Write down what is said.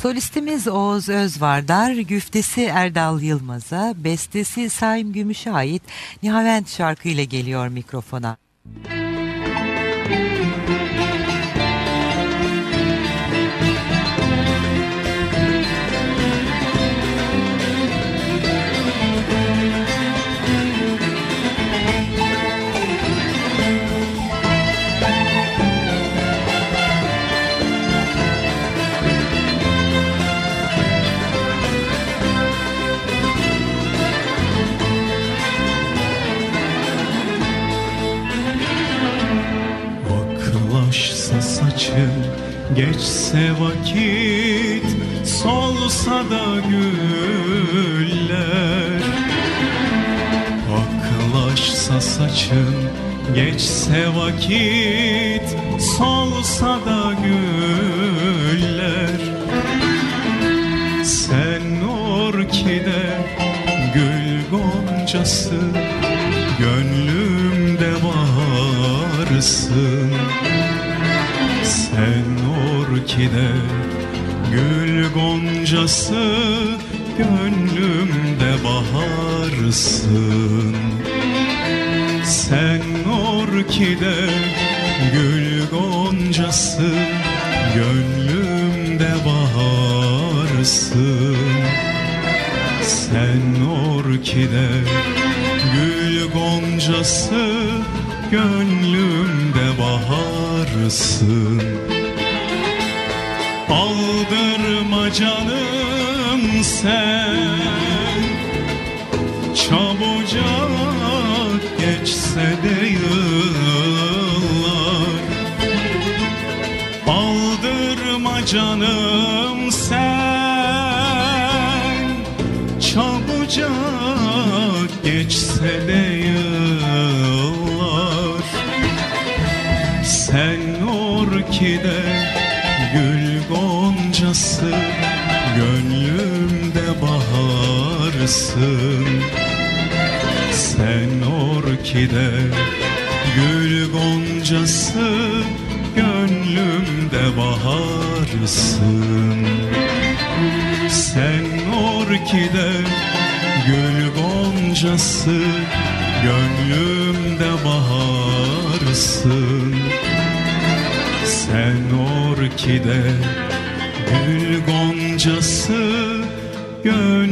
Solistimiz Oğuz Özvardar, güftesi Erdal Yılmaz'a, bestesi Saim Gümüş'e ait Nihavent şarkı ile geliyor mikrofona. Müzik Geçse vakit solsa da güller. Aklaşsa saçın geçse vakit solsa da güller. Sen orkide gül goncası gönlümde varsın Sen ki de Gül goncası gönlümde baharsın. Sen orkide gül goncası gönlümde baharsın. Sen orkide gül goncası gönlümde baharsın. Aldırma canım sen. Çabucak geçse de yıllar. Aldırma canım sen. Çabucak geçse de yıllar orkide Gül goncası gönlümde baharsın. Sen orkide gül goncası gönlümde baharsın. Sen orkide gül goncası gönlümde baharsın sen orkide gül goncası gönlüm